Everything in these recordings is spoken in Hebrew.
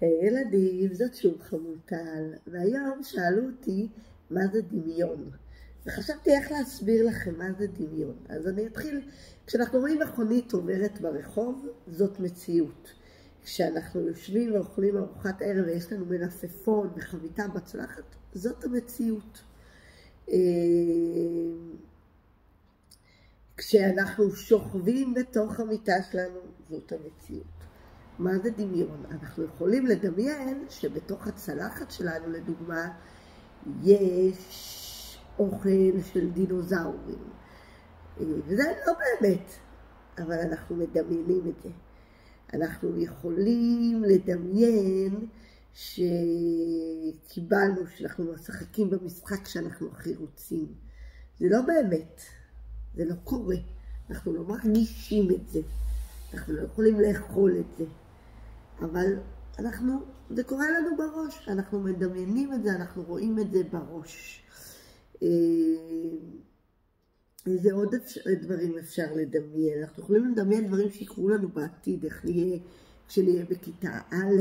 היי ילדים, זאת שוב חמוטל, והיום שאלו אותי מה זה דמיון. וחשבתי איך להסביר לכם מה זה דמיון. אז אני אתחיל, כשאנחנו רואים מכונית עוברת ברחוב, זאת מציאות. כשאנחנו יושבים ואוכלים ארוחת ערב ויש לנו מלפפון וחביתה בצלחת, זאת המציאות. אה, כשאנחנו שוכבים בתוך המיטה שלנו, זאת המציאות. מה זה דמיון? אנחנו יכולים לדמיין שבתוך הצלחת שלנו, לדוגמה, יש אוכל של דינוזאורים. וזה לא באמת, אבל אנחנו מדמיינים את זה. אנחנו יכולים לדמיין שקיבלנו, שאנחנו משחקים במשחק שאנחנו הכי רוצים. זה לא באמת, זה לא קורה. אנחנו לא מרגישים את זה. אנחנו לא יכולים לאכול את זה. אבל אנחנו, זה קורה לנו בראש, אנחנו מדמיינים את זה, אנחנו רואים את זה בראש. אה, איזה עוד אפשר, דברים אפשר לדמיין? אנחנו יכולים לדמיין דברים שיקרו לנו בעתיד, איך נהיה כשנהיה בכיתה א',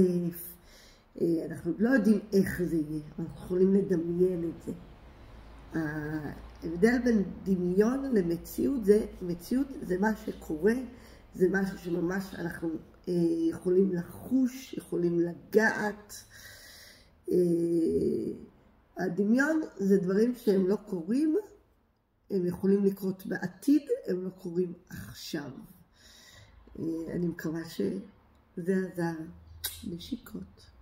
אה, אנחנו לא יודעים איך זה יהיה, אנחנו יכולים לדמיין את זה. ההבדל בין דמיון למציאות זה, מציאות זה מה שקורה, זה משהו שממש אנחנו אה, יכולים לחוש, יכולים לגעת. אה, הדמיון זה דברים שהם לא קורים, הם יכולים לקרות בעתיד, הם לא קורים עכשיו. אה, אני מקווה שזה עזר. נשיקות.